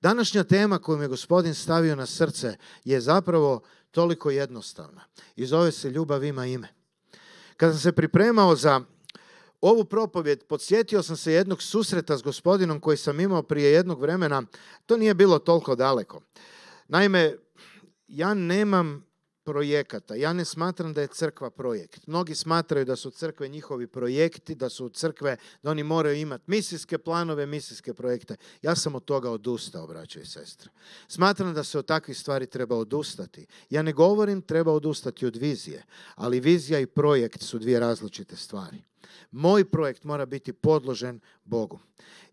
Današnja tema koju mi je gospodin stavio na srce je zapravo toliko jednostavna i zove se ljubav ima ime. Kada sam se pripremao za ovu propovjed, podsjetio sam se jednog susreta s gospodinom koji sam imao prije jednog vremena. To nije bilo toliko daleko. Naime, ja nemam projekata. Ja ne smatram da je crkva projekt. Mnogi smatraju da su crkve njihovi projekti, da su crkve, da oni moraju imati misijske planove, misijske projekte. Ja sam od toga odustao, braćo i sestre. Smatram da se od takvih stvari treba odustati. Ja ne govorim treba odustati od vizije, ali vizija i projekt su dvije različite stvari. Moj projekt mora biti podložen Bogu.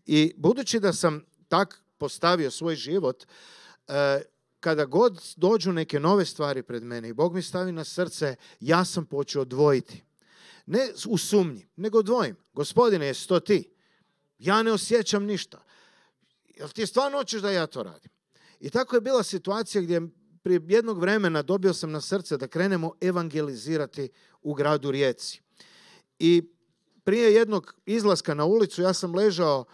I budući da sam tak postavio svoj život, e, kada god dođu neke nove stvari pred mene i Bog mi stavi na srce, ja sam počeo odvojiti. Ne u sumnji, nego dvojim. Gospodine, jesi to ti? Ja ne osjećam ništa. Jel ti stvarno hoćeš da ja to radim? I tako je bila situacija gdje prije jednog vremena dobio sam na srce da krenemo evangelizirati u gradu Rijeci. I prije jednog izlaska na ulicu ja sam ležao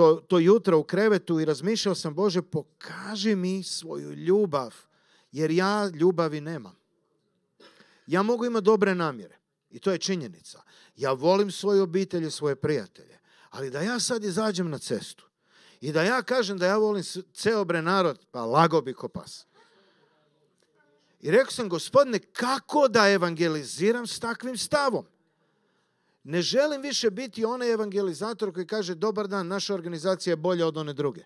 to, to jutro u krevetu i razmišljao sam, Bože, pokaži mi svoju ljubav, jer ja ljubavi nemam. Ja mogu imati dobre namjere i to je činjenica. Ja volim svoju obitelj i svoje prijatelje, ali da ja sad izađem na cestu i da ja kažem da ja volim ceo bre narod, pa lago bi ko pas. I rekao sam, gospodine, kako da evangeliziram s takvim stavom? Ne želim više biti onaj evangelizator koji kaže dobar dan, naša organizacija je bolja od one druge.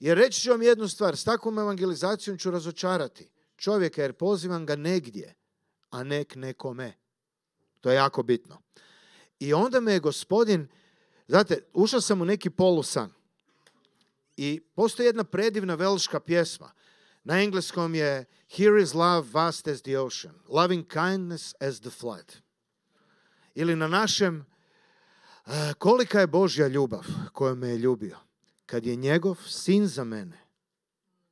Jer reći ću vam jednu stvar, s takvom evangelizacijom ću razočarati čovjeka jer pozivam ga negdje, a nek nekome. To je jako bitno. I onda me je gospodin, znate, ušao sam u neki polusan i postoji jedna predivna velška pjesma. Na engleskom je Here is love vast as the ocean, loving kindness as the flood ili na našem e, kolika je Božja ljubav kojom me je ljubio kad je njegov sin za mene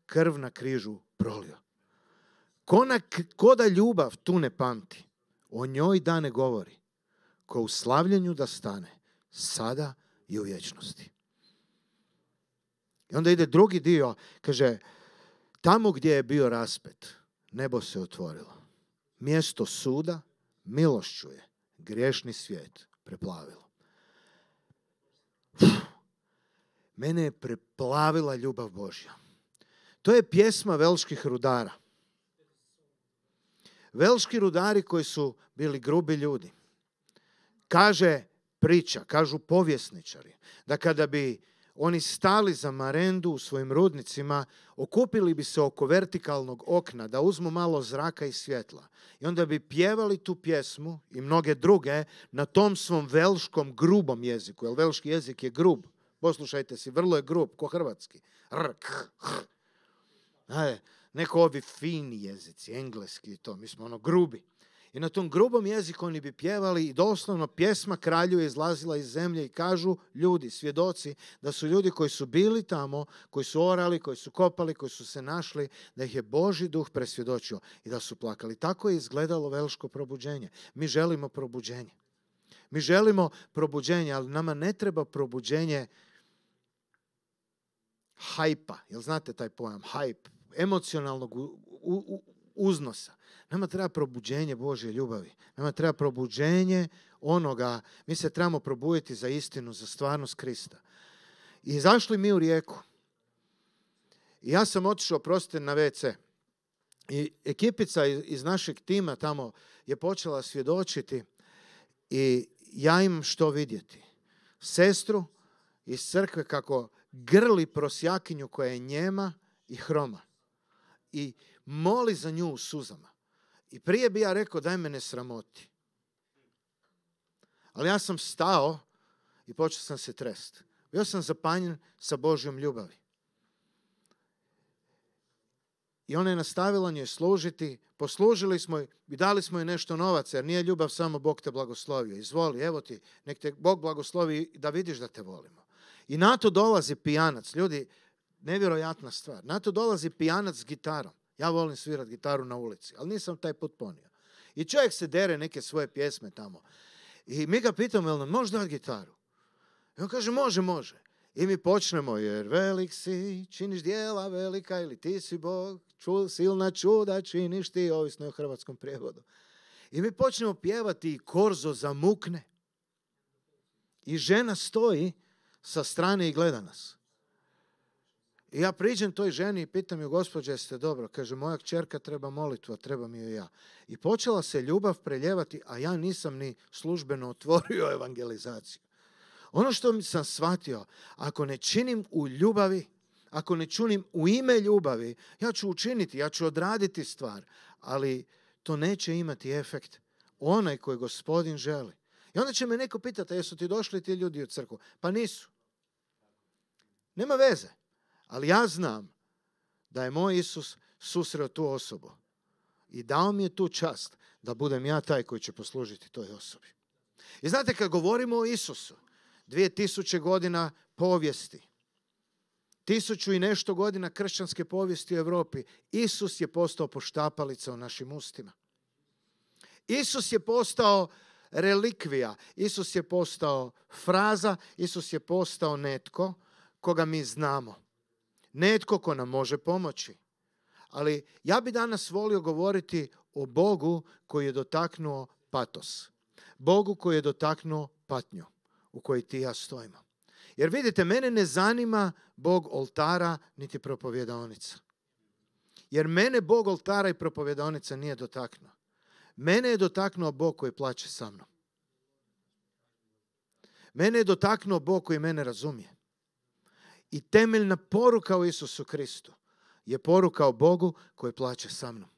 krv na križu prolio. Ko, da ljubav tu ne pamti, o njoj da ne govori, ko u slavljenju da stane, sada i u vječnosti. I onda ide drugi dio, kaže, tamo gdje je bio raspet, nebo se otvorilo. Mjesto suda milošću je griješni svijet preplavilo. Mene je preplavila ljubav Božja. To je pjesma velških rudara. Velški rudari koji su bili grubi ljudi. Kaže priča, kažu povjesničari, da kada bi oni stali za marendu u svojim rudnicima, okupili bi se oko vertikalnog okna da uzmu malo zraka i svjetla. I onda bi pjevali tu pjesmu i mnoge druge na tom svom velškom grubom jeziku, jer velški jezik je grub. Poslušajte si, vrlo je grub, ko hrvatski. Rk, neko ovi fini jezici, engleski i to, mi smo ono grubi. I na tom grubom jeziku oni bi pjevali i doslovno pjesma kralju je izlazila iz zemlje i kažu ljudi, svjedoci, da su ljudi koji su bili tamo, koji su orali, koji su kopali, koji su se našli, da ih je Boži duh presvjedočio i da su plakali. Tako je izgledalo velško probuđenje. Mi želimo probuđenje. Mi želimo probuđenje, ali nama ne treba probuđenje hajpa. Jel znate taj pojam? Hajp. Emocionalnog uznosa. Nama treba probuđenje Božje ljubavi. Nama treba probuđenje onoga. Mi se trebamo probuditi za istinu, za stvarnost Krista. I zašli mi u rijeku. I ja sam otišao, prostite, na WC. I ekipica iz našeg tima tamo je počela svjedočiti i ja imam što vidjeti. Sestru iz crkve kako grli prosjakinju koja je njema i hroma. I moli za nju u suzama. I prije bi ja rekao daj me ne sramoti. Ali ja sam stao i počeo sam se trest. Bio sam zapanjen sa Božjom ljubavi. I ona je nastavila njoj služiti. Poslužili smo i dali smo joj nešto novaca, jer nije ljubav samo Bog te blagoslovio. Izvoli, evo ti, nek te Bog blagoslovi da vidiš da te volimo. I na to dolazi pijanac. Ljudi, nevjerojatna stvar. Na to dolazi pijanac s gitarom. Ja volim svirati gitaru na ulici, ali nisam taj put ponio. I čovjek se dere neke svoje pjesme tamo. I mi ga pitamo, jel nam može dati gitaru? I on kaže, može, može. I mi počnemo, jer velik si, činiš dijela velika ili ti si Bog, ču, silna čuda činiš ti, ovisno je o hrvatskom prijevodu. I mi počnemo pjevati i korzo zamukne. I žena stoji sa strane i gleda nas. I ja priđem toj ženi i pitam ju, gospođe, jeste dobro? Kaže, moja kćerka treba molitvu, a treba mi joj ja. I počela se ljubav preljevati, a ja nisam ni službeno otvorio evangelizaciju. Ono što sam shvatio, ako ne činim u ljubavi, ako ne čunim u ime ljubavi, ja ću učiniti, ja ću odraditi stvar, ali to neće imati efekt. Onaj koji gospodin želi. I onda će me neko pitati, jesu ti došli ti ljudi u crkvu? Pa nisu. Nema veze. Ali ja znam da je moj Isus susreo tu osobu. I dao mi je tu čast da budem ja taj koji će poslužiti toj osobi. I znate, kad govorimo o Isusu, dvije tisuće godina povijesti, tisuću i nešto godina kršćanske povijesti u Europi, Isus je postao poštapalica u našim ustima. Isus je postao relikvija, Isus je postao fraza, Isus je postao netko koga mi znamo. Netko ko nam može pomoći. Ali ja bi danas volio govoriti o Bogu koji je dotaknuo patos. Bogu koji je dotaknuo patnju u kojoj ti ja stojimo. Jer vidite, mene ne zanima Bog oltara niti propovjedaonica. Jer mene Bog oltara i propovjedaonica nije dotaknuo. Mene je dotaknuo Bog koji plaće sa mnom. Mene je dotaknuo Bog koji mene razumije. I temeljna poruka u Isusu Kristu je poruka o Bogu koji plaće sa mnom.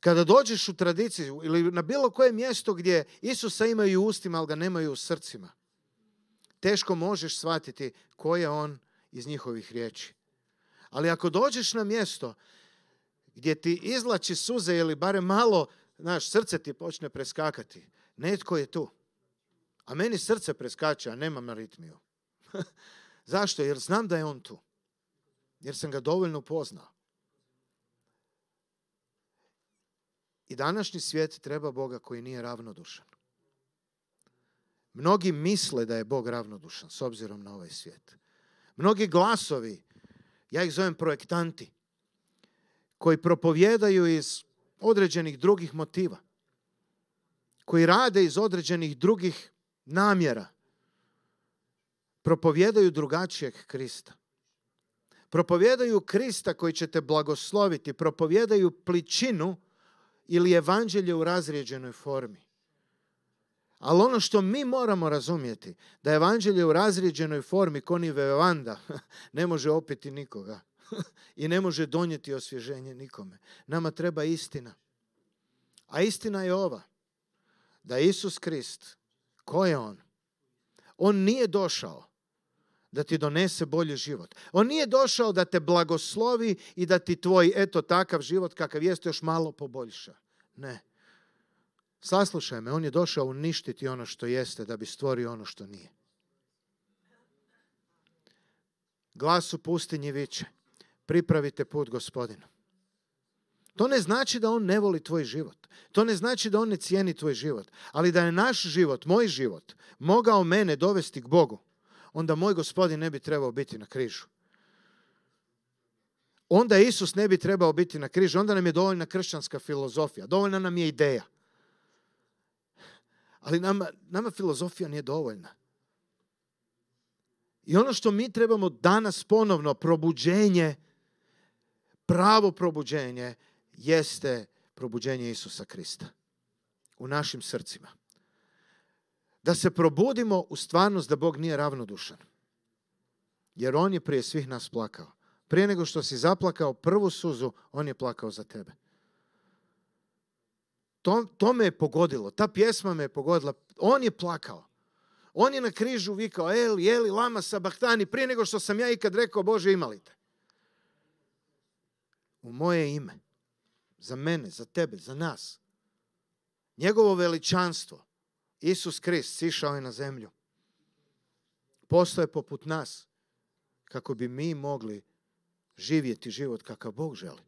Kada dođeš u tradiciju ili na bilo koje mjesto gdje Isusa imaju u ustima, ali ga nemaju u srcima, teško možeš shvatiti ko je on iz njihovih riječi. Ali ako dođeš na mjesto gdje ti izlači suze ili barem malo, znaš, srce ti počne preskakati, netko je tu. A meni srce preskače, a nemam aritmiju. Zašto? Jer znam da je on tu. Jer sam ga dovoljno poznao. I današnji svijet treba Boga koji nije ravnodušan. Mnogi misle da je Bog ravnodušan s obzirom na ovaj svijet. Mnogi glasovi, ja ih zovem projektanti, koji propovjedaju iz određenih drugih motiva, koji rade iz određenih drugih namjera, propovjedaju drugačijeg Krista. Propovjedaju Krista koji će te blagosloviti, propovjedaju pličinu ili evanđelje u razrijeđenoj formi. Ali ono što mi moramo razumjeti, da evanđelje u razrijeđenoj formi koni vevanda ne može opiti nikoga i ne može donijeti osvježenje nikome. Nama treba istina. A istina je ova, da Isus Krist, ko je On? On nije došao da ti donese bolji život. On nije došao da te blagoslovi i da ti tvoj eto takav život kakav jeste još malo poboljša. Ne. Saslušaj me, on je došao uništiti ono što jeste da bi stvorio ono što nije. Glas u pustinji viče, pripravite put gospodinu. To ne znači da on ne voli tvoj život. To ne znači da on ne cijeni tvoj život. Ali da je naš život, moj život, mogao mene dovesti k Bogu, onda moj gospodin ne bi trebao biti na križu. Onda Isus ne bi trebao biti na križu. Onda nam je dovoljna kršćanska filozofija. Dovoljna nam je ideja. Ali nama, nama filozofija nije dovoljna. I ono što mi trebamo danas ponovno, probuđenje, pravo probuđenje, jeste probuđenje Isusa Krista u našim srcima. Da se probudimo u stvarnost da Bog nije ravnodušan. Jer On je prije svih nas plakao. Prije nego što si zaplakao prvu suzu, On je plakao za tebe. To, to me je pogodilo. Ta pjesma me je pogodila. On je plakao. On je na križu vikao, Eli, Eli, lama sabahtani, prije nego što sam ja ikad rekao, Bože, imali te. U moje ime. Za mene, za tebe, za nas. Njegovo veličanstvo. Isus Krist sišao je na zemlju. Postoje poput nas. Kako bi mi mogli živjeti život kakav Bog želi.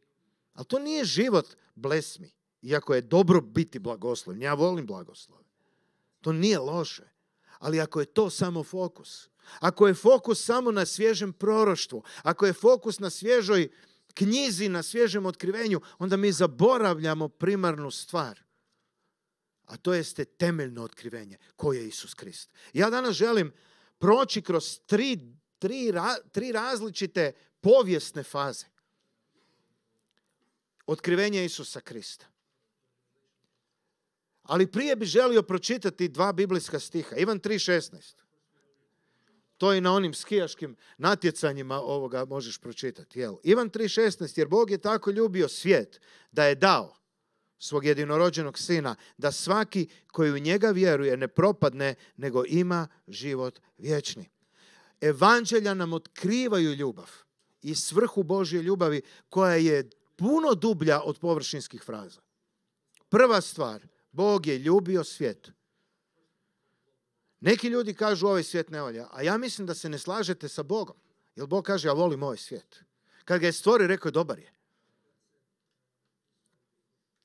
Ali to nije život blesmi. Iako je dobro biti blagosloven. Ja volim blagoslove. To nije loše. Ali ako je to samo fokus, ako je fokus samo na svježem proroštvu, ako je fokus na svježoj knjizi, na svježem otkrivenju, onda mi zaboravljamo primarnu stvar. A to jeste temeljno otkrivenje, koje je Isus Krist. Ja danas želim proći kroz tri, tri, tri različite povijesne faze. Otkrivenje Isusa Krista. Ali prije bi želio pročitati dva biblijska stiha. Ivan 3.16. To i na onim skijaškim natjecanjima ovoga možeš pročitati. Jel? Ivan 3.16. Jer Bog je tako ljubio svijet da je dao svog jedinorođenog sina, da svaki koji u njega vjeruje ne propadne, nego ima život vječni. Evanđelja nam otkrivaju ljubav i svrhu Božje ljubavi koja je puno dublja od površinskih fraza. Prva stvar, Bog je ljubio svijet. Neki ljudi kažu ovaj svijet ne valja, a ja mislim da se ne slažete sa Bogom. Jer Bog kaže ja volim ovaj svijet. Kad ga je stvorio, rekao je dobar je.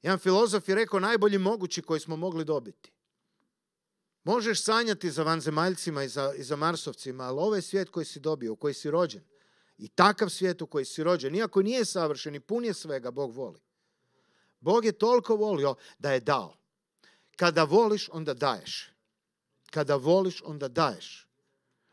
Jedan filozof je rekao najbolji mogući koji smo mogli dobiti. Možeš sanjati za vanzemaljcima i za, i za marsovcima, ali ovaj svijet koji si dobio, u koji si rođen, i takav svijet u koji si rođen, iako nije savršen i pun je svega, Bog voli. Bog je toliko volio da je dao. Kada voliš, onda daješ. Kada voliš, onda daješ.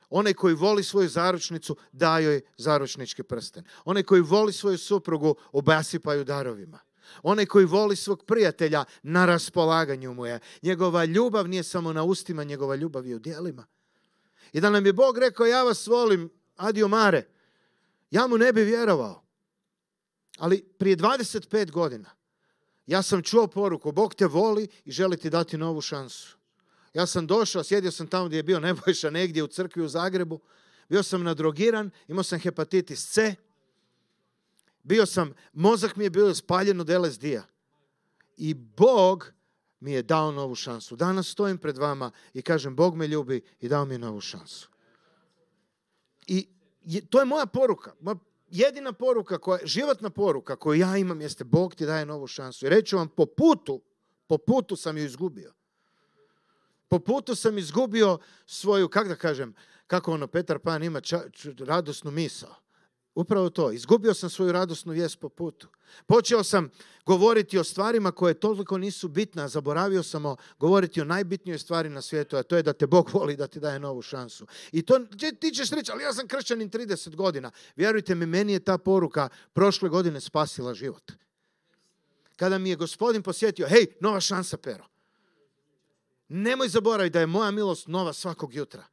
Onaj koji voli svoju zaručnicu, daje joj zaručnički prsten. Onaj koji voli svoju suprugu, obasipaju darovima. Onaj koji voli svog prijatelja, na raspolaganju mu je. Njegova ljubav nije samo na ustima, njegova ljubav je u dijelima. I da nam je Bog rekao, ja vas volim, adio mare, ja mu ne bi vjerovao. Ali prije 25 godina ja sam čuo poruku, Bog te voli i želi ti dati novu šansu. Ja sam došao, sjedio sam tamo gdje je bio Nebojša negdje u crkvi u Zagrebu, bio sam nadrogiran, imao sam hepatitis C, bio sam, mozak mi je bio spaljen od LSD-a. I Bog mi je dao novu šansu. Danas stojim pred vama i kažem, Bog me ljubi i dao mi je novu šansu. I to je moja poruka. jedina poruka, koja, životna poruka koju ja imam jeste Bog ti daje novu šansu. I reću vam, po putu, po putu sam ju izgubio. Po putu sam izgubio svoju, kako da kažem, kako ono Petar Pan ima radosnu misao. Upravo to. Izgubio sam svoju radosnu vijest po putu. Počeo sam govoriti o stvarima koje toliko nisu bitne, a zaboravio sam o govoriti o najbitnijoj stvari na svijetu, a to je da te Bog voli da ti daje novu šansu. I to ti ćeš reći, ali ja sam kršćanin 30 godina. Vjerujte mi, meni je ta poruka prošle godine spasila život. Kada mi je gospodin posjetio, hej, nova šansa, pero. Nemoj zaboraviti da je moja milost nova svakog jutra.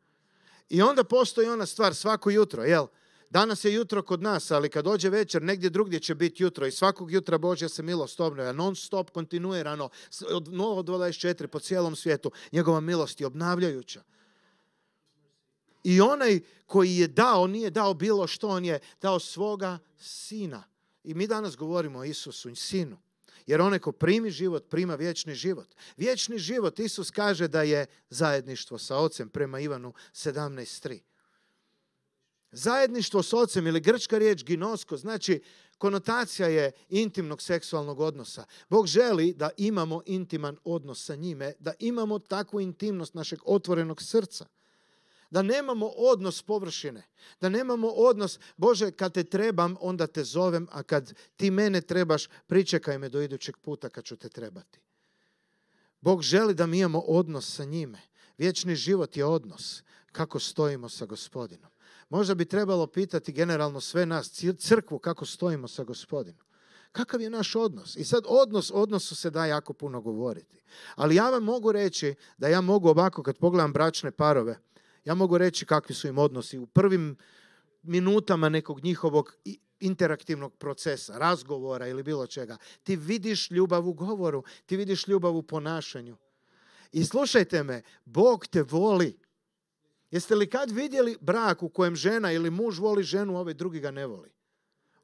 I onda postoji ona stvar svako jutro, jel? Danas je jutro kod nas, ali kad dođe večer, negdje drugdje će biti jutro i svakog jutra Božja se milost obnavlja, non stop, kontinuirano, od 0 do 24 po cijelom svijetu. Njegova milost je obnavljajuća. I onaj koji je dao, nije dao bilo što, on je dao svoga sina. I mi danas govorimo o Isusu i sinu. Jer onaj ko primi život, prima vječni život. Vječni život, Isus kaže da je zajedništvo sa ocem prema Ivanu 17.3. Zajedništvo s ocem ili grčka riječ ginosko, znači konotacija je intimnog seksualnog odnosa. Bog želi da imamo intiman odnos sa njime, da imamo takvu intimnost našeg otvorenog srca. Da nemamo odnos površine, da nemamo odnos, Bože, kad te trebam, onda te zovem, a kad ti mene trebaš, pričekaj me do idućeg puta kad ću te trebati. Bog želi da mi imamo odnos sa njime. Vječni život je odnos. Kako stojimo sa gospodinom. Možda bi trebalo pitati generalno sve nas, crkvu, kako stojimo sa gospodinom. Kakav je naš odnos? I sad odnos, odnosu se da jako puno govoriti. Ali ja vam mogu reći da ja mogu ovako, kad pogledam bračne parove, ja mogu reći kakvi su im odnosi u prvim minutama nekog njihovog interaktivnog procesa, razgovora ili bilo čega. Ti vidiš ljubav u govoru, ti vidiš ljubav u ponašanju. I slušajte me, Bog te voli. Jeste li kad vidjeli brak u kojem žena ili muž voli ženu, a ovaj drugi ga ne voli?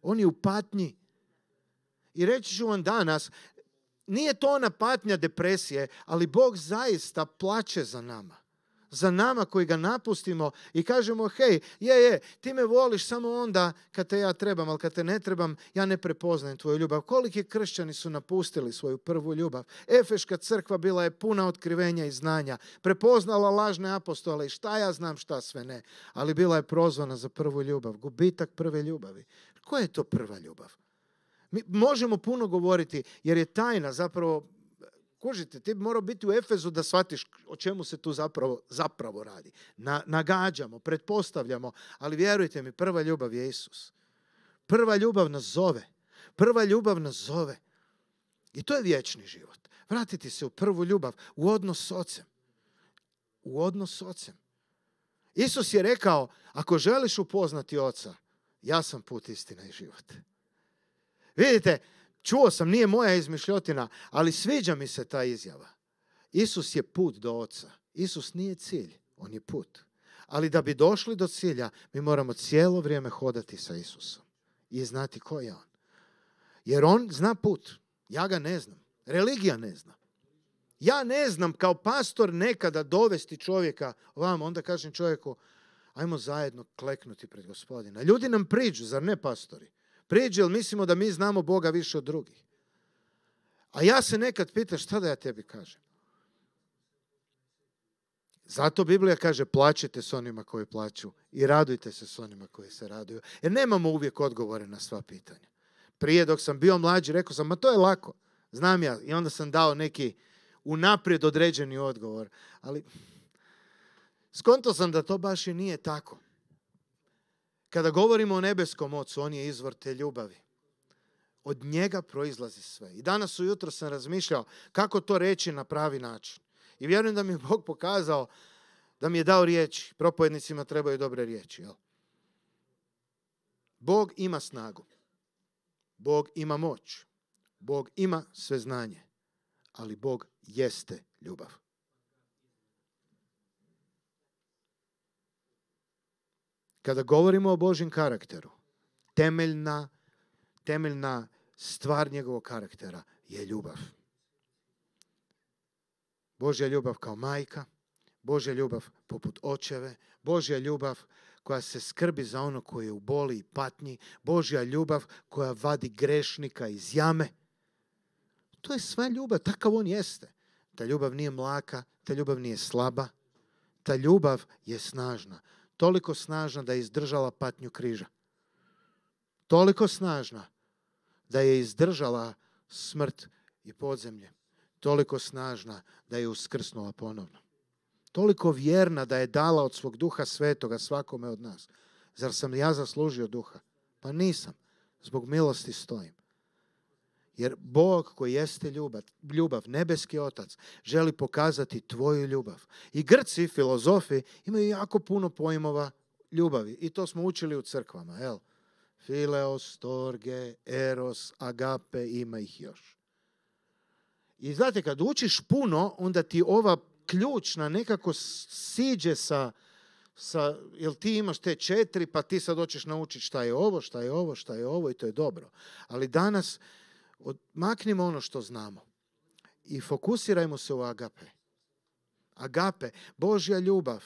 On je u patnji. I reći ću vam danas, nije to ona patnja depresije, ali Bog zaista plaće za nama. Za nama koji ga napustimo i kažemo, hej, je, je, ti me voliš samo onda kad te ja trebam, ali kad te ne trebam, ja ne prepoznajem tvoju ljubav. Koliki kršćani su napustili svoju prvu ljubav? Efeška crkva bila je puna otkrivenja i znanja. Prepoznala lažne apostole i šta ja znam šta sve ne. Ali bila je prozvana za prvu ljubav. Gubitak prve ljubavi. Koja je to prva ljubav? Mi možemo puno govoriti jer je tajna zapravo Kužite, ti bi morao biti u Efezu da shvatiš o čemu se tu zapravo, zapravo radi. Na, nagađamo, pretpostavljamo, ali vjerujte mi, prva ljubav je Isus. Prva ljubav nas zove. Prva ljubav nas zove. I to je vječni život. Vratiti se u prvu ljubav, u odnos s ocem. U odnos s ocem. Isus je rekao, ako želiš upoznati oca, ja sam put, istina i život. Vidite, čuo sam, nije moja izmišljotina, ali sviđa mi se ta izjava. Isus je put do oca. Isus nije cilj, on je put. Ali da bi došli do cilja, mi moramo cijelo vrijeme hodati sa Isusom i znati ko je on. Jer on zna put. Ja ga ne znam. Religija ne zna. Ja ne znam kao pastor nekada dovesti čovjeka vam, onda kažem čovjeku, ajmo zajedno kleknuti pred gospodina. Ljudi nam priđu, zar ne pastori? Priđu jer mislimo da mi znamo Boga više od drugih. A ja se nekad pitam šta da ja tebi kažem. Zato Biblija kaže plaćete s onima koji plaću i radujte se s onima koji se raduju. Jer nemamo uvijek odgovore na sva pitanja. Prije dok sam bio mlađi rekao sam, ma to je lako. Znam ja. I onda sam dao neki unaprijed određeni odgovor. Ali skonto sam da to baš i nije tako. Kada govorimo o nebeskom ocu, on je izvor te ljubavi. Od njega proizlazi sve. I danas ujutro sam razmišljao kako to reći na pravi način. I vjerujem da mi je Bog pokazao da mi je dao riječi. Propojednicima trebaju dobre riječi. Jel? Bog ima snagu. Bog ima moć. Bog ima sve znanje. Ali Bog jeste ljubav. Kada govorimo o Božjem karakteru, temeljna, temeljna stvar njegovog karaktera je ljubav. Božja ljubav kao majka, Božja ljubav poput očeve, Božja ljubav koja se skrbi za ono koje je u boli i patnji, Božja ljubav koja vadi grešnika iz jame. To je sva ljubav, takav on jeste. Ta ljubav nije mlaka, ta ljubav nije slaba, ta ljubav je snažna toliko snažna da je izdržala patnju križa. Toliko snažna da je izdržala smrt i podzemlje. Toliko snažna da je uskrsnula ponovno. Toliko vjerna da je dala od svog duha svetoga svakome od nas. Zar sam ja zaslužio duha? Pa nisam. Zbog milosti stojim. Jer Bog koji jeste ljubav, ljubav, nebeski otac, želi pokazati tvoju ljubav. I Grci, filozofi, imaju jako puno pojmova ljubavi. I to smo učili u crkvama. Jel? Fileos, torge, eros, agape, ima ih još. I znate, kad učiš puno, onda ti ova ključna nekako siđe sa, sa, jel ti imaš te četiri, pa ti sad hoćeš naučiti šta je ovo, šta je ovo, šta je ovo i to je dobro. Ali danas maknimo ono što znamo i fokusirajmo se u agape. Agape, Božja ljubav.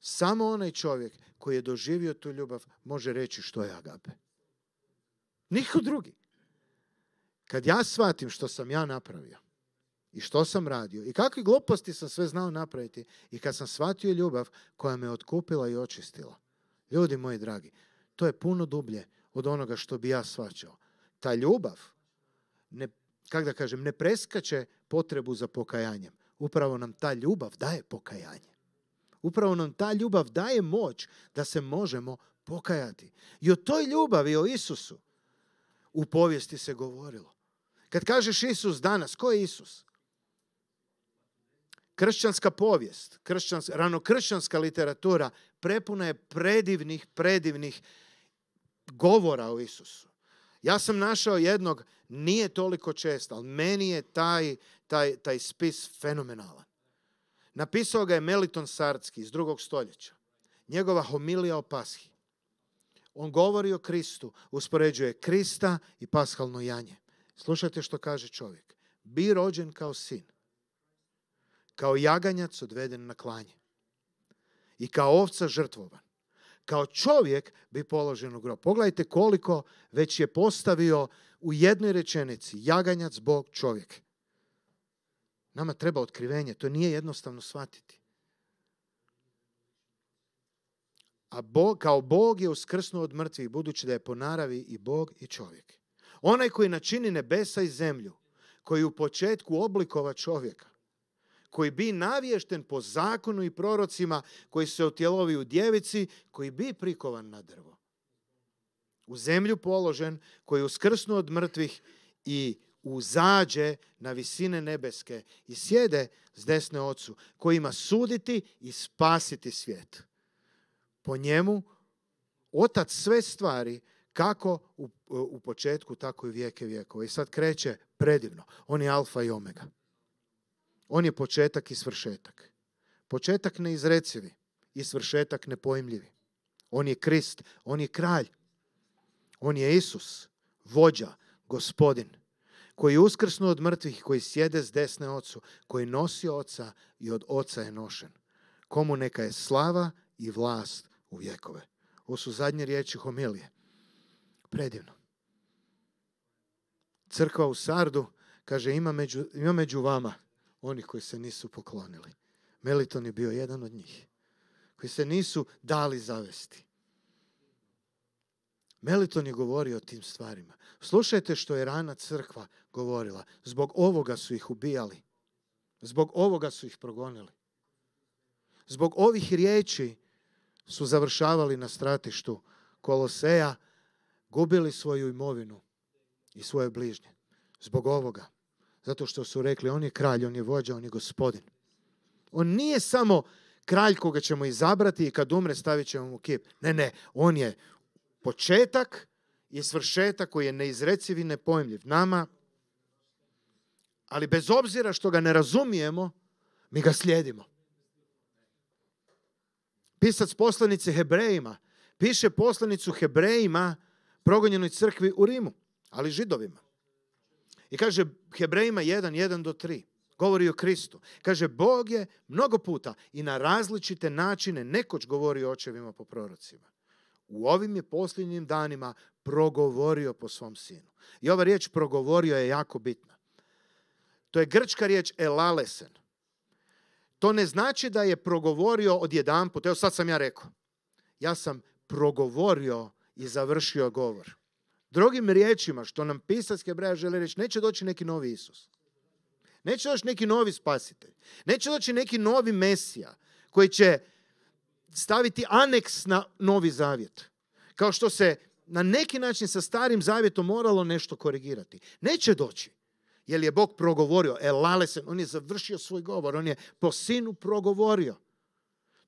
Samo onaj čovjek koji je doživio tu ljubav može reći što je agape. Niko drugi. Kad ja shvatim što sam ja napravio i što sam radio i kakve gluposti sam sve znao napraviti i kad sam shvatio ljubav koja me otkupila i očistila. Ljudi moji dragi, to je puno dublje od onoga što bi ja shvaćao. Ta ljubav ne, kak da kažem, ne preskače potrebu za pokajanjem. Upravo nam ta ljubav daje pokajanje. Upravo nam ta ljubav daje moć da se možemo pokajati. I o toj ljubavi, o Isusu, u povijesti se govorilo. Kad kažeš Isus danas, ko je Isus? Kršćanska povijest, kršćanska, ranokršćanska literatura prepuna je predivnih, predivnih govora o Isusu. Ja sam našao jednog, nije toliko čest, ali meni je taj, taj, taj spis fenomenalan. Napisao ga je Meliton Sartski iz drugog stoljeća. Njegova homilija o pashi. On govori o Kristu, uspoređuje Krista i pashalno janje. Slušajte što kaže čovjek. Bi rođen kao sin, kao jaganjac odveden na klanje. i kao ovca žrtvovan. Kao čovjek bi položen u grob. Pogledajte koliko već je postavio u jednoj rečenici jaganjac Bog čovjek. Nama treba otkrivenje, to nije jednostavno shvatiti. A Bog, kao Bog je uskrsnuo od mrtvih, budući da je po naravi i Bog i čovjek. Onaj koji načini nebesa i zemlju, koji u početku oblikova čovjeka, koji bi navješten po zakonu i prorocima, koji se otjelovi u djevici, koji bi prikovan na drvo. U zemlju položen, koji je uskrsnuo od mrtvih i uzađe na visine nebeske i sjede s desne ocu, koji ima suditi i spasiti svijet. Po njemu, otac sve stvari, kako u, u početku, tako i vijeke vijekova. I sad kreće predivno. On je alfa i omega. On je početak i svršetak. Početak neizrecivi i svršetak nepojmljivi. On je Krist, on je kralj. On je Isus, vođa, gospodin, koji je uskrsnuo od mrtvih, koji sjede s desne ocu, koji nosi oca i od oca je nošen. Komu neka je slava i vlast u vjekove. Ovo su zadnje riječi homilije. Predivno. Crkva u Sardu kaže ima među, ima među vama oni koji se nisu poklonili. Meliton je bio jedan od njih. Koji se nisu dali zavesti. Meliton je govorio o tim stvarima. Slušajte što je rana crkva govorila. Zbog ovoga su ih ubijali. Zbog ovoga su ih progonili. Zbog ovih riječi su završavali na stratištu Koloseja, gubili svoju imovinu i svoje bližnje. Zbog ovoga. Zato što su rekli, on je kralj, on je vođa, on je gospodin. On nije samo kralj koga ćemo izabrati i kad umre stavit ćemo mu kip. Ne, ne, on je početak i svršetak koji je neizreciv i nepojmljiv nama, ali bez obzira što ga ne razumijemo, mi ga slijedimo. Pisac poslanice Hebrejima piše poslanicu Hebrejima progonjenoj crkvi u Rimu, ali židovima. I kaže Hebrejima 1, 1 do 3. Govori o Kristu. Kaže, Bog je mnogo puta i na različite načine nekoć govori o očevima po prorocima. U ovim je posljednjim danima progovorio po svom sinu. I ova riječ progovorio je jako bitna. To je grčka riječ elalesen. To ne znači da je progovorio odjedanput. Evo sad sam ja rekao. Ja sam progovorio i završio govor. Drugim riječima, što nam pisac Hebreja želi reći, neće doći neki novi Isus. Neće doći neki novi spasitelj. Neće doći neki novi Mesija koji će staviti aneks na novi zavjet. Kao što se na neki način sa starim zavjetom moralo nešto korigirati. Neće doći. Jer je Bog progovorio. Elalesen, on je završio svoj govor. On je po sinu progovorio.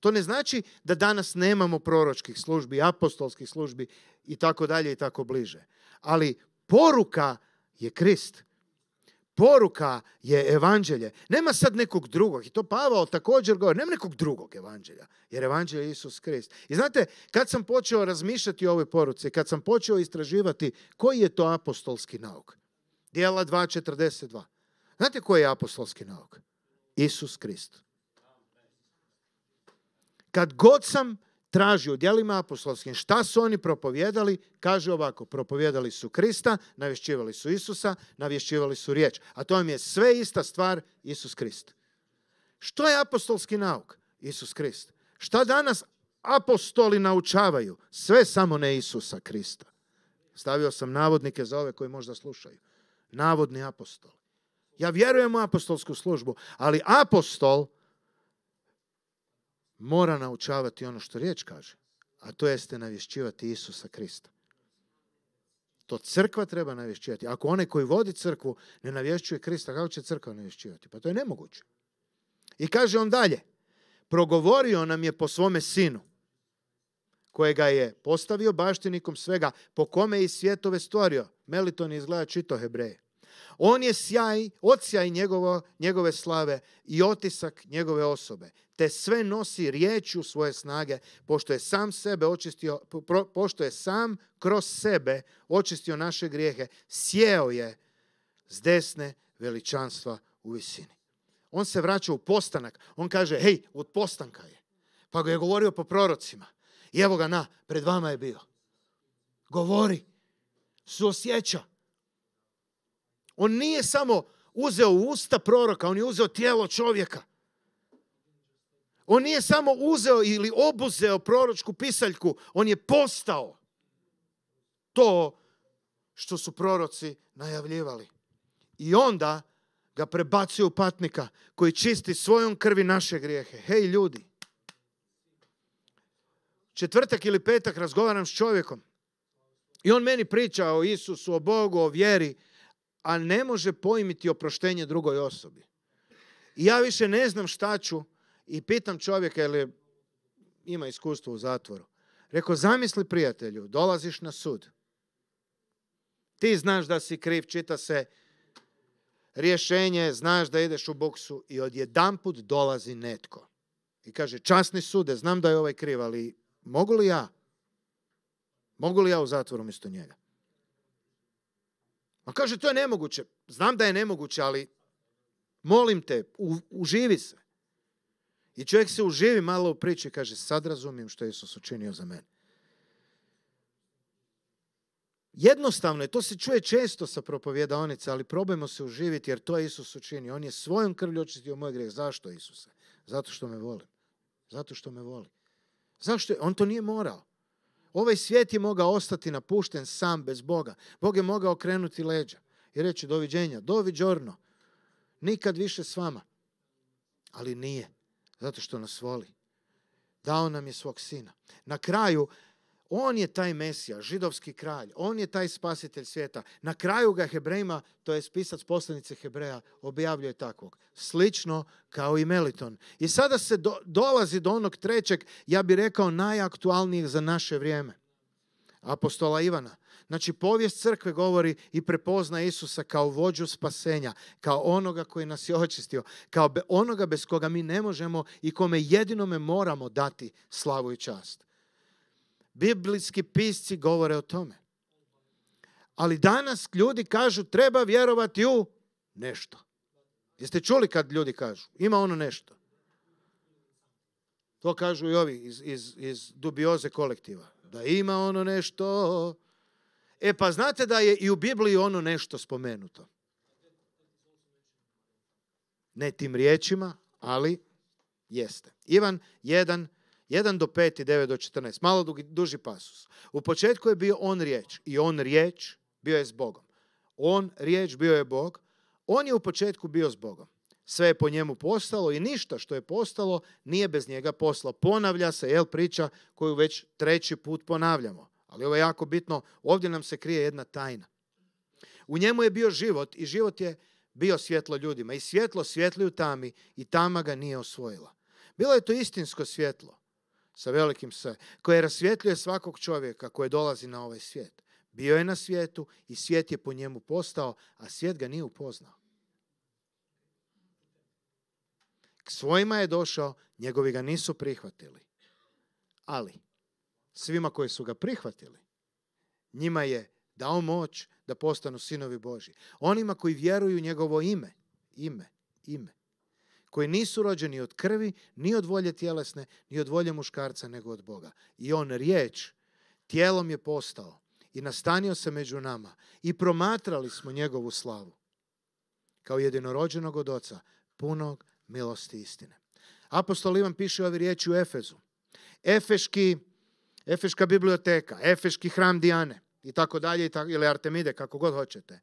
To ne znači da danas nemamo proročkih službi, apostolskih službi i tako dalje i tako bliže. Ali poruka je Krist. Poruka je evanđelje. Nema sad nekog drugog. I to Pavao također govori. Nema nekog drugog evanđelja. Jer evanđelje je Isus Krist. I znate, kad sam počeo razmišljati o ovoj poruci, kad sam počeo istraživati koji je to apostolski nauk. Dijela 2.42. Znate koji je apostolski nauk? Isus Krist. Kad god sam tražio u djelima apostolskim šta su oni propovjedali, kaže ovako, propovjedali su Krista, navješćivali su Isusa, navješćivali su riječ. A to vam je sve ista stvar, Isus Krist. Što je apostolski nauk? Isus Krist. Šta danas apostoli naučavaju? Sve samo ne Isusa Krista. Stavio sam navodnike za ove koji možda slušaju. Navodni apostol. Ja vjerujem u apostolsku službu, ali apostol mora naučavati ono što riječ kaže, a to jeste navješćivati Isusa Krista. To crkva treba navješćivati. Ako onaj koji vodi crkvu ne navješćuje Krista, kako će crkva navješćivati? Pa to je nemoguće. I kaže on dalje, progovorio nam je po svome sinu, kojega je postavio baštinikom svega, po kome je i svjetove stvorio. Meliton izgleda čito Hebreje. On je sjaj, odsjaj njegovo, njegove slave i otisak njegove osobe, te sve nosi riječju svoje snage, pošto je sam sebe očistio, pošto je sam kroz sebe očistio naše grijehe, sjeo je s desne veličanstva u visini. On se vraća u postanak. On kaže, hej, od postanka je. Pa ga je govorio po prorocima. I evo ga na, pred vama je bio. Govori. Suosjeća. On nije samo uzeo usta proroka, on je uzeo tijelo čovjeka. On nije samo uzeo ili obuzeo proročku pisaljku, on je postao to što su proroci najavljivali. I onda ga prebacuje u patnika koji čisti svojom krvi naše grijehe. Hej ljudi, četvrtak ili petak razgovaram s čovjekom i on meni priča o Isusu, o Bogu, o vjeri, a ne može pojmiti oproštenje drugoj osobi. I ja više ne znam šta ću i pitam čovjeka, jer ima iskustvo u zatvoru. Rekao, zamisli prijatelju, dolaziš na sud. Ti znaš da si kriv, čita se rješenje, znaš da ideš u boksu i odjedanput dolazi netko. I kaže, časni sude, znam da je ovaj kriv, ali mogu li ja? Mogu li ja u zatvoru umjesto njega? A kaže, to je nemoguće. Znam da je nemoguće, ali molim te, uživi se. I čovjek se uživi malo u priči i kaže, sad razumijem što je Isus učinio za mene. Jednostavno je, to se čuje često sa propovjedaonice, ali probajmo se uživiti jer to je Isus učinio. On je svojom krvlju očistio moj grijeh. Zašto Isuse? Zato što me voli. Zato što me voli. Zašto? On to nije morao. Ovaj svijet je mogao ostati napušten sam bez Boga. Bog je mogao okrenuti leđa i reći doviđenja, doviđorno. Nikad više s vama. Ali nije. Zato što nas voli. Dao nam je svog sina. Na kraju on je taj Mesija, židovski kralj. On je taj spasitelj svijeta. Na kraju ga Hebrejima, to je spisac poslanice Hebreja, objavljuje takvog. Slično kao i Meliton. I sada se dolazi do onog trećeg, ja bih rekao, najaktualnijeg za naše vrijeme. Apostola Ivana. Znači, povijest crkve govori i prepozna Isusa kao vođu spasenja, kao onoga koji nas je očistio, kao onoga bez koga mi ne možemo i kome jedinome moramo dati slavu i čast. Biblijski pisci govore o tome. Ali danas ljudi kažu treba vjerovati u nešto. Jeste čuli kad ljudi kažu? Ima ono nešto. To kažu i ovi iz, iz, iz dubioze kolektiva. Da ima ono nešto. E pa znate da je i u Bibliji ono nešto spomenuto. Ne tim riječima, ali jeste. Ivan 1, 1 do 5 i 9 do 14. Malo duži pasus. U početku je bio on riječ i on riječ bio je s Bogom. On riječ bio je Bog. On je u početku bio s Bogom. Sve je po njemu postalo i ništa što je postalo nije bez njega posla. Ponavlja se, jel, priča koju već treći put ponavljamo. Ali ovo je jako bitno, ovdje nam se krije jedna tajna. U njemu je bio život i život je bio svjetlo ljudima. I svjetlo svjetli u tami i tama ga nije osvojila. Bilo je to istinsko svjetlo sa velikim sve, koje rasvjetljuje svakog čovjeka koji dolazi na ovaj svijet. Bio je na svijetu i svijet je po njemu postao, a svijet ga nije upoznao. K svojima je došao, njegovi ga nisu prihvatili. Ali, svima koji su ga prihvatili, njima je dao moć da postanu sinovi Boži. Onima koji vjeruju njegovo ime, ime, ime koji nisu rođeni od krvi, ni od volje tjelesne, ni od volje muškarca, nego od Boga. I on riječ tijelom je postao i nastanio se među nama i promatrali smo njegovu slavu kao jedinorođenog od oca, punog milosti istine. Apostol Ivan piše ove riječi u Efezu. Efeški, Efeška biblioteka, Efeški hram Dijane i tako dalje, ili Artemide, kako god hoćete.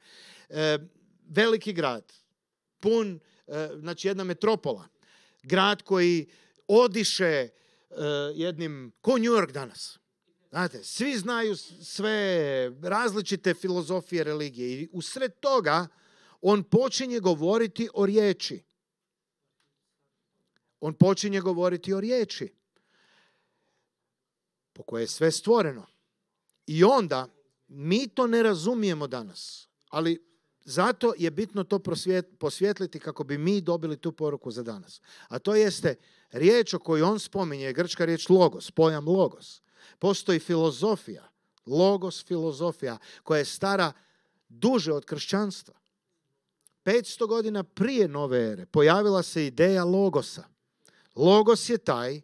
E, veliki grad, pun znači jedna metropola. Grad koji odiše e, jednim, ko New York danas. Znate, svi znaju sve različite filozofije religije i usred toga on počinje govoriti o riječi. On počinje govoriti o riječi po kojoj je sve stvoreno. I onda mi to ne razumijemo danas, ali zato je bitno to posvjetliti kako bi mi dobili tu poruku za danas. A to jeste riječ o kojoj on spominje, grčka riječ logos, pojam logos. Postoji filozofija, logos filozofija, koja je stara duže od kršćanstva. 500 godina prije nove ere pojavila se ideja logosa. Logos je taj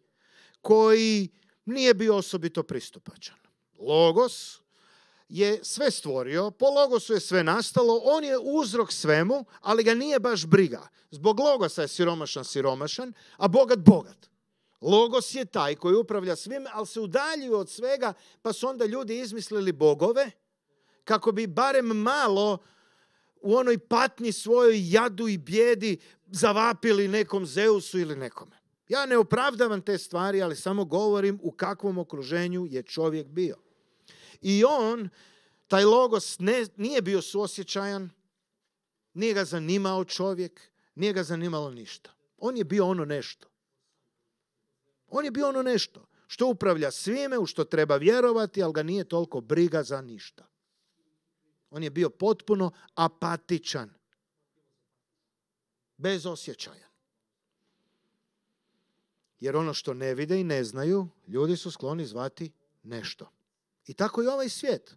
koji nije bio osobito pristupačan. Logos je sve stvorio, po logosu je sve nastalo, on je uzrok svemu, ali ga nije baš briga. Zbog logosa je siromašan siromašan, a bogat bogat. Logos je taj koji upravlja svim, ali se udaljuju od svega, pa su onda ljudi izmislili bogove, kako bi barem malo u onoj patnji svojoj jadu i bijedi zavapili nekom Zeusu ili nekome. Ja ne opravdavam te stvari, ali samo govorim u kakvom okruženju je čovjek bio. I on, taj logos, ne, nije bio suosjećajan, nije ga zanimao čovjek, nije ga zanimalo ništa. On je bio ono nešto. On je bio ono nešto što upravlja svime, u što treba vjerovati, ali ga nije toliko briga za ništa. On je bio potpuno apatičan. Bez osjećaja. Jer ono što ne vide i ne znaju, ljudi su skloni zvati nešto. I tako i ovaj svijet.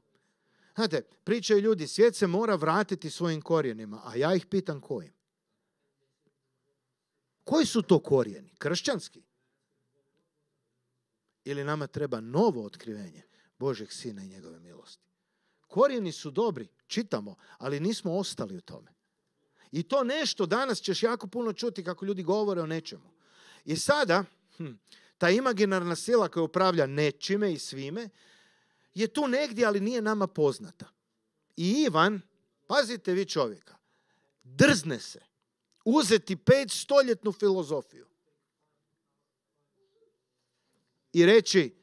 Znate, pričaju ljudi, svijet se mora vratiti svojim korijenima, a ja ih pitam kojim. Koji su to korijeni? Kršćanski? Ili nama treba novo otkrivenje Božeg Sina i njegove milosti? Korijeni su dobri, čitamo, ali nismo ostali u tome. I to nešto danas ćeš jako puno čuti kako ljudi govore o nečemu. I sada, hm, ta imaginarna sila koja upravlja nečime i svime, je tu negdje, ali nije nama poznata. I Ivan, pazite vi čovjeka, drzne se uzeti pet stoljetnu filozofiju i reći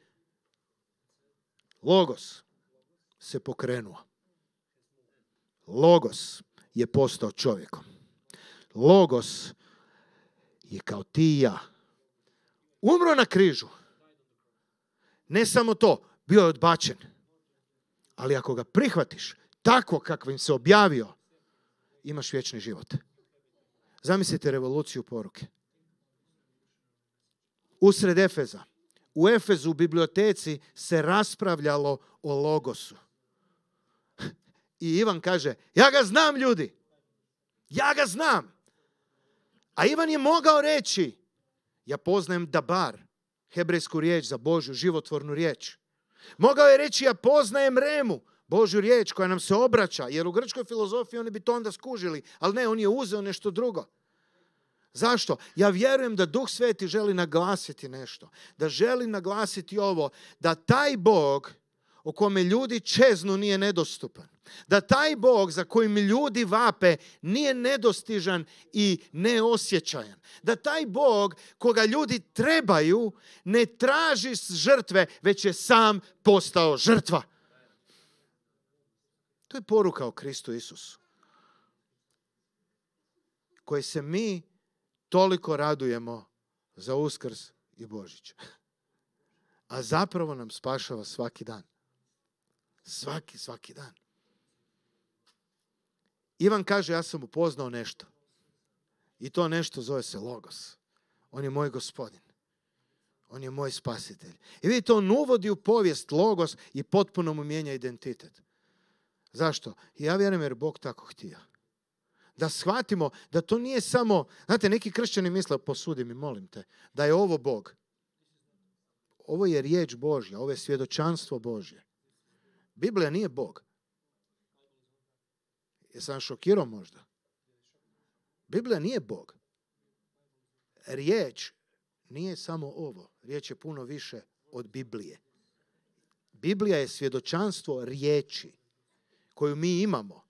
Logos se pokrenuo. Logos je postao čovjekom. Logos je kao ti i ja. Umro na križu. Ne samo to, bio je odbačen. Ali ako ga prihvatiš tako kakvim se objavio, imaš vječni život. Zamislite revoluciju poruke. Usred Efeza. U Efezu u biblioteci se raspravljalo o logosu. I Ivan kaže, ja ga znam ljudi. Ja ga znam. A Ivan je mogao reći, ja poznajem dabar, hebrejsku riječ za Božju životvornu riječ. Mogao je reći, ja poznajem Remu, Božju riječ koja nam se obraća, jer u grčkoj filozofiji oni bi to onda skužili, ali ne, on je uzeo nešto drugo. Zašto? Ja vjerujem da Duh Sveti želi naglasiti nešto. Da želi naglasiti ovo, da taj Bog o kome ljudi čeznu nije nedostupan. Da taj Bog za kojim ljudi vape nije nedostižan i neosjećajan. Da taj Bog koga ljudi trebaju ne traži žrtve, već je sam postao žrtva. To je poruka o Kristu Isusu. Koje se mi toliko radujemo za Uskrs i Božić. A zapravo nam spašava svaki dan. Svaki, svaki dan. Ivan kaže, ja sam upoznao nešto. I to nešto zove se Logos. On je moj gospodin. On je moj spasitelj. I vidite, on uvodi u povijest Logos i potpuno mu mijenja identitet. Zašto? Ja vjerujem jer Bog tako htio. Da shvatimo da to nije samo, znate, neki kršćani misle, posudi mi, molim te, da je ovo Bog. Ovo je riječ Božja, ovo je svjedočanstvo Božje. Biblija nije Bog. Jesam šokirao možda? Biblija nije Bog. Riječ nije samo ovo. Riječ je puno više od Biblije. Biblija je svjedočanstvo riječi koju mi imamo.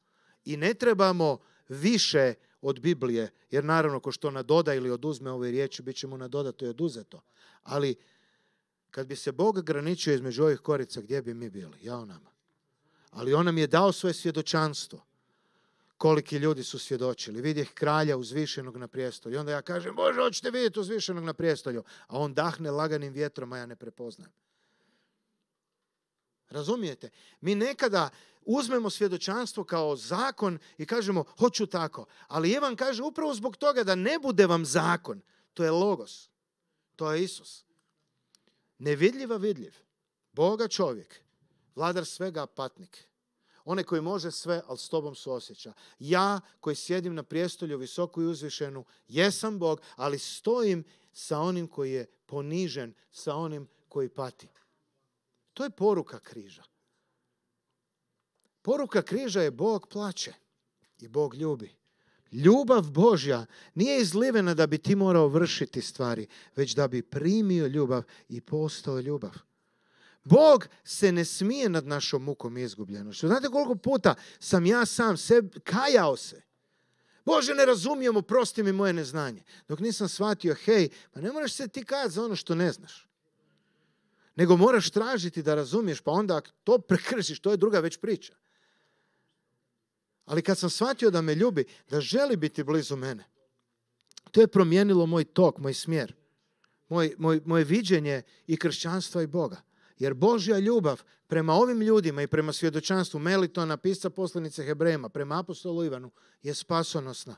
I ne trebamo više od Biblije, jer naravno ko što nadoda ili oduzme ove riječi, bit će mu nadodato i oduzeto. Ali kad bi se Bog graničio između ovih korica, gdje bi mi bili? Ja o nama. Ali on nam je dao svoje svjedočanstvo. Koliki ljudi su svjedočili. Vidjeh kralja uzvišenog na prijestolju. I onda ja kažem, Bože, hoćete vidjeti uzvišenog na prijestolju. A on dahne laganim vjetrom, a ja ne prepoznam. Razumijete? Mi nekada uzmemo svjedočanstvo kao zakon i kažemo, hoću tako. Ali Ivan kaže, upravo zbog toga da ne bude vam zakon. To je logos. To je Isus. Nevidljiva vidljiv. Boga čovjek vladar svega patnik. Onaj koji može sve, ali s tobom suosjeća. Ja koji sjedim na prijestolju visoko i uzvišenu, jesam Bog, ali stojim sa onim koji je ponižen, sa onim koji pati. To je poruka križa. Poruka križa je Bog plaće i Bog ljubi. Ljubav Božja nije izlivena da bi ti morao vršiti stvari, već da bi primio ljubav i postao ljubav. Bog se ne smije nad našom mukom i izgubljenošću. Znate koliko puta sam ja sam sebe kajao se. Bože, ne razumijemo, prosti mi moje neznanje. Dok nisam shvatio, hej, pa ne moraš se ti kajati za ono što ne znaš. Nego moraš tražiti da razumiješ, pa onda ako to prekršiš, to je druga već priča. Ali kad sam shvatio da me ljubi, da želi biti blizu mene, to je promijenilo moj tok, moj smjer, moj, moje viđenje i kršćanstva i Boga. Jer Božja ljubav prema ovim ljudima i prema svjedočanstvu Melitona, pisca poslanice Hebrejima, prema apostolu Ivanu, je spasonosna.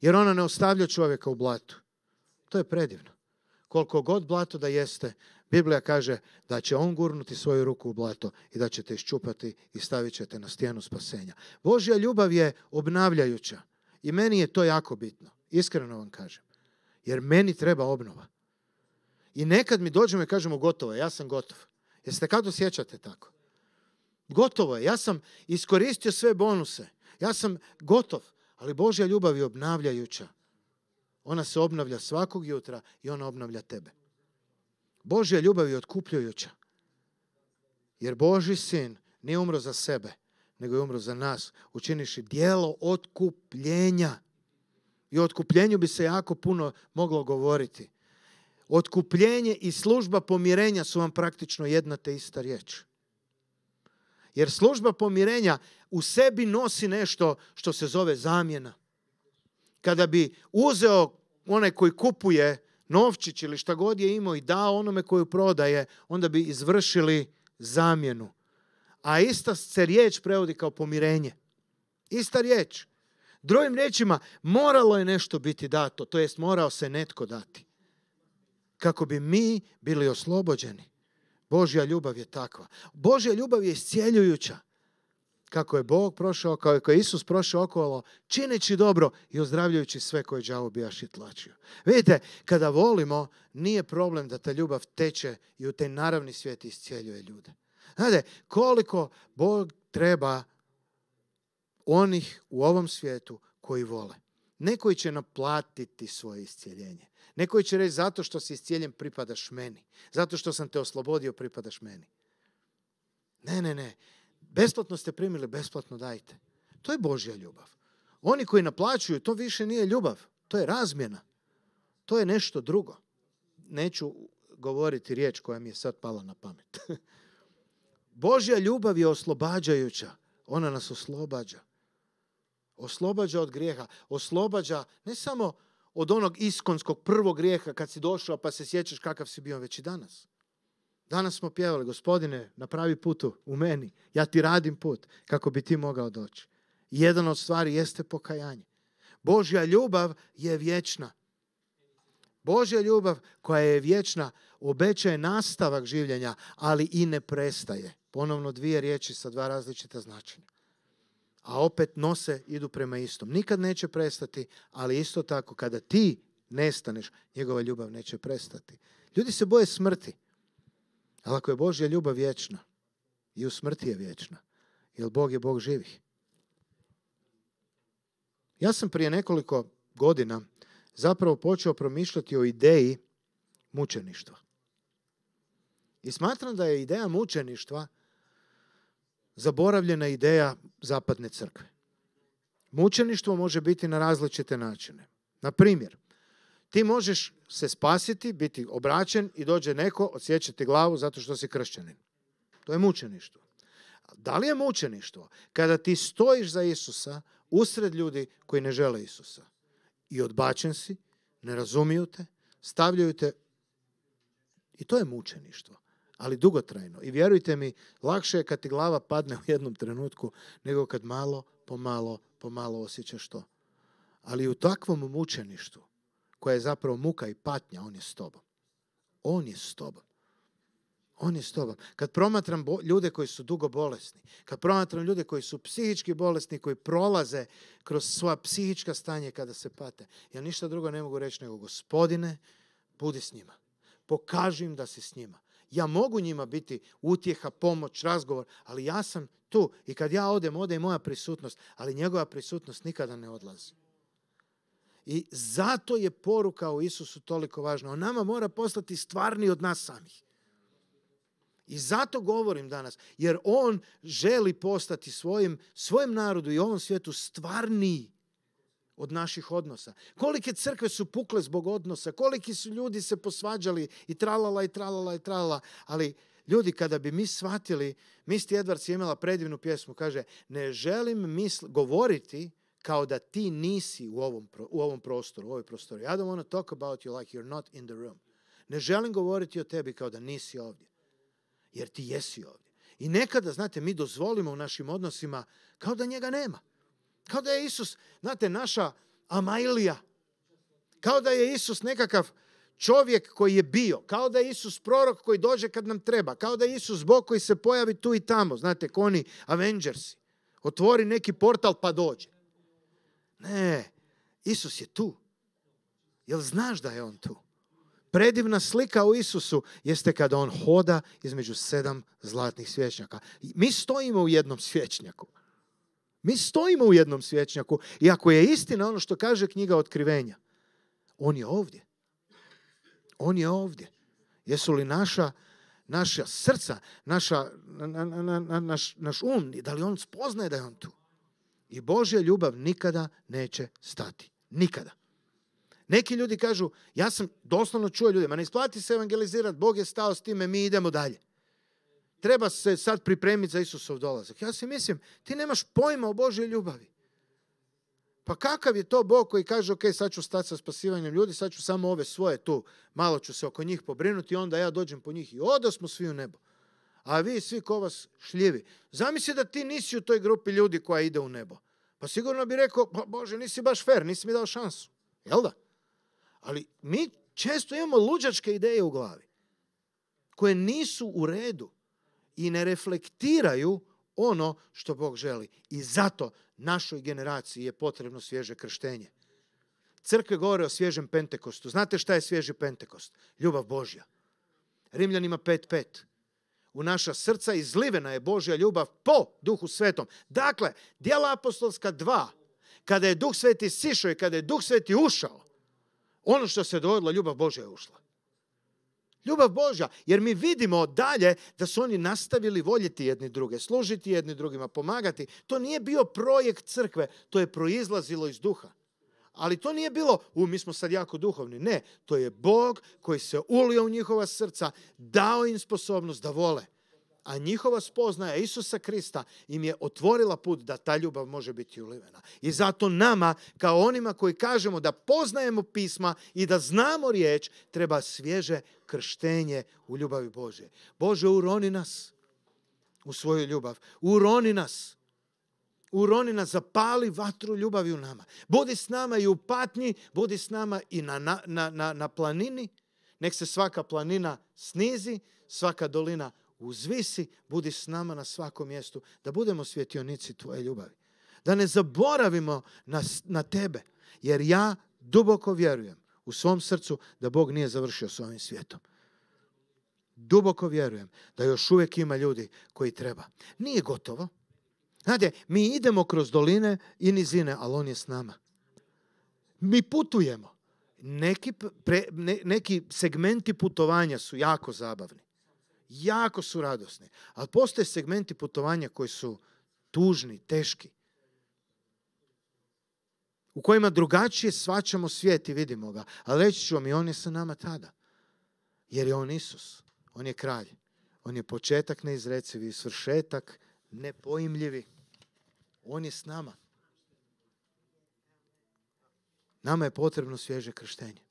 Jer ona ne ostavlja čovjeka u blatu. To je predivno. Koliko god blato da jeste, Biblija kaže da će on gurnuti svoju ruku u blato i da ćete iščupati i stavit ćete na stijenu spasenja. Božja ljubav je obnavljajuća i meni je to jako bitno. Iskreno vam kažem. Jer meni treba obnova. I nekad mi dođemo i kažemo gotovo ja sam gotov. Jeste kad osjećate tako? Gotovo je. Ja sam iskoristio sve bonuse. Ja sam gotov. Ali Božja ljubav je obnavljajuća. Ona se obnavlja svakog jutra i ona obnavlja tebe. Božja ljubav je otkupljujuća. Jer Boži sin nije umro za sebe, nego je umro za nas, učiniši dijelo otkupljenja. I o otkupljenju bi se jako puno moglo govoriti. Otkupljenje i služba pomirenja su vam praktično jedna te ista riječ. Jer služba pomirenja u sebi nosi nešto što se zove zamjena. Kada bi uzeo onaj koji kupuje novčić ili šta god je imao i dao onome koju prodaje, onda bi izvršili zamjenu. A ista se riječ prevodi kao pomirenje. Ista riječ. Drugim riječima, moralo je nešto biti dato, to jest morao se netko dati. Kako bi mi bili oslobođeni. Božja ljubav je takva. Božja ljubav je iscijeljujuća kako je Bog prošao, kako je Isus prošao okolo, čineći dobro i ozdravljajući sve koje đavo bijaš tlačio. Vidite, kada volimo, nije problem da ta ljubav teče i u taj naravni svijet iscijeljuje ljude. Znate, koliko Bog treba onih u ovom svijetu koji vole. Neko će naplatiti svoje iscijeljenje. Neko će reći zato što si iscijeljen pripadaš meni. Zato što sam te oslobodio pripadaš meni. Ne, ne, ne. Besplatno ste primili, besplatno dajte. To je Božja ljubav. Oni koji naplaćuju, to više nije ljubav. To je razmjena. To je nešto drugo. Neću govoriti riječ koja mi je sad pala na pamet. Božja ljubav je oslobađajuća. Ona nas oslobađa. Oslobađa od grijeha. Oslobađa ne samo od onog iskonskog prvog grijeha kad si došao pa se sjećaš kakav si bio već i danas. Danas smo pjevali, gospodine, napravi put u meni. Ja ti radim put kako bi ti mogao doći. Jedan od stvari jeste pokajanje. Božja ljubav je vječna. Božja ljubav koja je vječna obećaje nastavak življenja, ali i ne prestaje. Ponovno dvije riječi sa dva različita značenja. A opet nose, idu prema istom. Nikad neće prestati, ali isto tako kada ti nestaneš, njegova ljubav neće prestati. Ljudi se boje smrti. Ali ako je Božja ljubav vječna, i u smrti je vječna, jer Bog je Bog živih. Ja sam prije nekoliko godina zapravo počeo promišljati o ideji mučeništva. I smatram da je ideja mučeništva zaboravljena ideja zapadne crkve. Mučeništvo može biti na različite načine. Na primjer, ti možeš se spasiti, biti obraćen i dođe neko, odsjećati glavu zato što si kršćanin. To je mučeništvo. Da li je mučeništvo kada ti stojiš za Isusa usred ljudi koji ne žele Isusa i odbačen si, ne razumiju te, stavljaju te i to je mučeništvo, ali dugotrajno. I vjerujte mi, lakše je kad ti glava padne u jednom trenutku nego kad malo, pomalo, pomalo osjećaš to. Ali u takvom mučeništvu koja je zapravo muka i patnja, on je s tobom. On je s tobom. On je s tobom. Kad promatram ljude koji su dugo bolesni, kad promatram ljude koji su psihički bolesni, koji prolaze kroz svoja psihička stanje kada se pate, ja ništa drugo ne mogu reći nego gospodine, budi s njima. Pokaži im da si s njima. Ja mogu njima biti utjeha, pomoć, razgovor, ali ja sam tu. I kad ja odem, ode i moja prisutnost, ali njegova prisutnost nikada ne odlazi. I zato je poruka o Isusu toliko važna. On nama mora postati stvarni od nas samih. I zato govorim danas, jer on želi postati svojim, svojim narodu i ovom svijetu stvarniji od naših odnosa. Kolike crkve su pukle zbog odnosa, koliki su ljudi se posvađali i tralala i tralala i tralala, ali ljudi kada bi mi shvatili, Misti Edwards je imala predivnu pjesmu, kaže, ne želim misl, govoriti kao da ti nisi u ovom, u ovom prostoru, u ovoj prostoru. I don't want to talk about you like you're not in the room. Ne želim govoriti o tebi kao da nisi ovdje. Jer ti jesi ovdje. I nekada, znate, mi dozvolimo u našim odnosima kao da njega nema. Kao da je Isus, znate, naša Amailija. Kao da je Isus nekakav čovjek koji je bio. Kao da je Isus prorok koji dođe kad nam treba. Kao da je Isus Bog koji se pojavi tu i tamo. Znate, koni Avengersi. Otvori neki portal pa dođe. Ne, Isus je tu. Jel znaš da je on tu? Predivna slika u Isusu jeste kada on hoda između sedam zlatnih svječnjaka. Mi stojimo u jednom svječnjaku. Mi stojimo u jednom svječnjaku i ako je istina ono što kaže knjiga otkrivenja, on je ovdje. On je ovdje. Jesu li naša, naša srca, naša, naš, naš um, da li on spoznaje da je on tu? I Božja ljubav nikada neće stati. Nikada. Neki ljudi kažu, ja sam doslovno čuo ljudi, ma ne isplati se evangelizirati, Bog je stao s time, mi idemo dalje. Treba se sad pripremiti za Isusov dolazak. Ja si mislim, ti nemaš pojma o Božjoj ljubavi. Pa kakav je to Bog koji kaže, ok, sad ću stati sa spasivanjem ljudi, sad ću samo ove svoje tu, malo ću se oko njih pobrinuti, onda ja dođem po njih i odo smo svi u nebo a vi svi ko vas šljivi. Zamisli da ti nisi u toj grupi ljudi koja ide u nebo. Pa sigurno bi rekao, pa Bože, nisi baš fair, nisi mi dao šansu. Jel da? Ali mi često imamo luđačke ideje u glavi koje nisu u redu i ne reflektiraju ono što Bog želi. I zato našoj generaciji je potrebno svježe krštenje. Crkve govore o svježem pentekostu. Znate šta je svježi pentekost? Ljubav Božja. Rimljanima 5.5 u naša srca izlivena je Božja ljubav po duhu svetom. Dakle, dijela apostolska dva, kada je duh sveti sišao i kada je duh sveti ušao, ono što se dogodilo, ljubav Božja je ušla. Ljubav Božja, jer mi vidimo dalje da su oni nastavili voljeti jedni druge, služiti jedni drugima, pomagati. To nije bio projekt crkve, to je proizlazilo iz duha. Ali to nije bilo, u, mi smo sad jako duhovni. Ne, to je Bog koji se ulio u njihova srca, dao im sposobnost da vole. A njihova spoznaja Isusa Krista im je otvorila put da ta ljubav može biti ulivena. I zato nama, kao onima koji kažemo da poznajemo pisma i da znamo riječ, treba svježe krštenje u ljubavi Bože. Bože, uroni nas u svoju ljubav. Uroni nas uroni nas, zapali vatru ljubavi u nama. Budi s nama i u patnji, budi s nama i na, na, na, na planini. Nek se svaka planina snizi, svaka dolina uzvisi, budi s nama na svakom mjestu, da budemo svjetionici tvoje ljubavi. Da ne zaboravimo na, na tebe, jer ja duboko vjerujem u svom srcu da Bog nije završio s ovim svijetom. Duboko vjerujem da još uvijek ima ljudi koji treba. Nije gotovo, Znate, mi idemo kroz doline i nizine, ali on je s nama. Mi putujemo. Neki, neki segmenti putovanja su jako zabavni. Jako su radosni. Ali postoje segmenti putovanja koji su tužni, teški. U kojima drugačije svačamo svijet i vidimo ga. Ali reći ću vam i on je sa nama tada. Jer je on Isus. On je kralj. On je početak neizrecivi, svršetak nepojimljivi. On je s nama. Nama je potrebno svježe krštenje.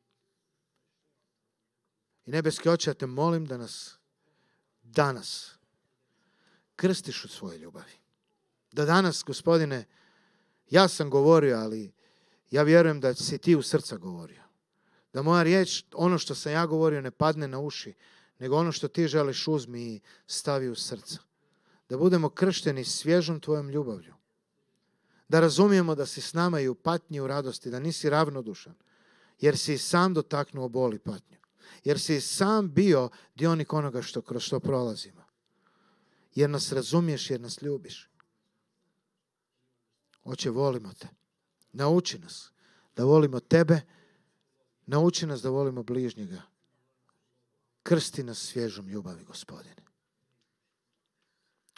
I nebeski oče, ja te molim da nas danas krstiš u svoje ljubavi. Da danas, gospodine, ja sam govorio, ali ja vjerujem da si ti u srca govorio. Da moja riječ, ono što sam ja govorio, ne padne na uši, nego ono što ti želiš uzmi i stavi u srca. Da budemo kršteni svježom tvojom ljubavlju. Da razumijemo da si s nama i u patnji u radosti, da nisi ravnodušan, jer si sam dotaknuo boli patnju. Jer si sam bio dionik onoga što kroz što prolazimo. Jer nas razumiješ, jer nas ljubiš. Oče, volimo te. Nauči nas da volimo tebe, nauči nas da volimo bližnjega. Krsti nas svježom ljubavi, gospodine.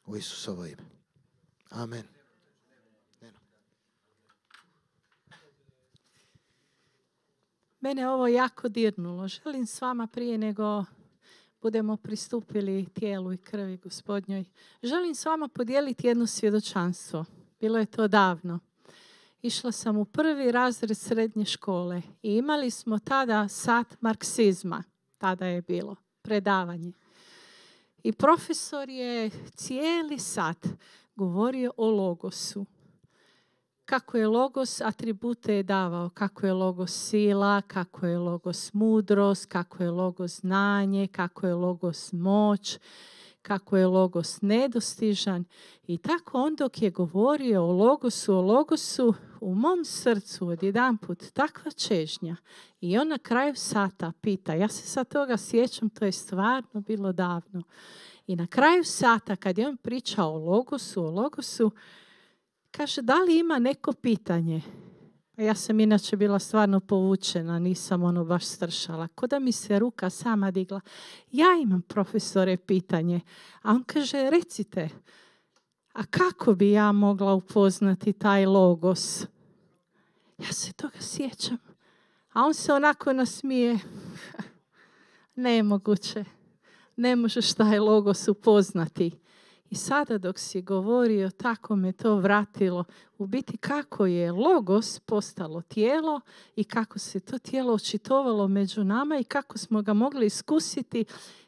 U Isusovo ime. Amen. Mene ovo jako dirnulo. Želim s vama prije nego budemo pristupili tijelu i krvi gospodnjoj. Želim s vama podijeliti jedno svjedočanstvo. Bilo je to davno. Išla sam u prvi razred srednje škole i imali smo tada sat marksizma. Tada je bilo predavanje. I profesor je cijeli sat govorio o logosu kako je logos atribute je davao, kako je logos sila, kako je logos mudrost, kako je logos znanje, kako je logos moć, kako je logos nedostižan. I tako on dok je govorio o logosu, o logosu, u mom srcu odjedanput takva čežnja. I on na kraju sata pita, ja se sad toga sjećam, to je stvarno bilo davno. I na kraju sata, kad je on pričao o logosu, o logosu, Kaže, da li ima neko pitanje? Pa ja sam inače bila stvarno povučena, nisam ono baš stršala. Ko da mi se ruka sama digla. Ja imam profesore pitanje. A on kaže, recite, a kako bi ja mogla upoznati taj logos? Ja se toga sjećam. A on se onako nasmije. Nemoguće. Ne možeš taj logos upoznati. I sada dok si govorio, tako me to vratilo. U biti kako je logos postalo tijelo i kako se to tijelo očitovalo među nama i kako smo ga mogli iskusiti.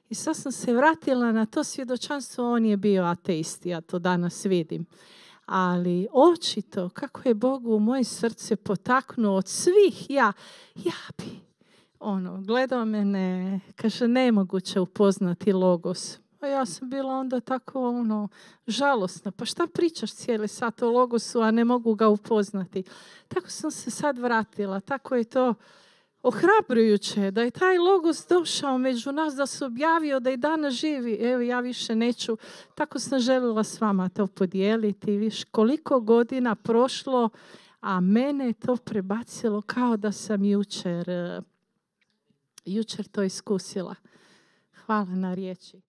I sad sam se vratila na to svjedočanstvo. On je bio ateist, ja to danas vidim. Ali očito kako je Bogu u moje srce potaknuo od svih ja, ja bi ono, gledao mene, kaže nemoguće upoznati logos. A ja sam bila onda tako ono, žalosna. Pa šta pričaš cijeli sat o logosu, a ne mogu ga upoznati? Tako sam se sad vratila. Tako je to ohrabrujuće da je taj logos došao među nas, da se objavio, da i danas živi. Evo, ja više neću. Tako sam željela s vama to podijeliti. Viš koliko godina prošlo, a mene je to prebacilo kao da sam jučer, jučer to iskusila. Hvala na riječi.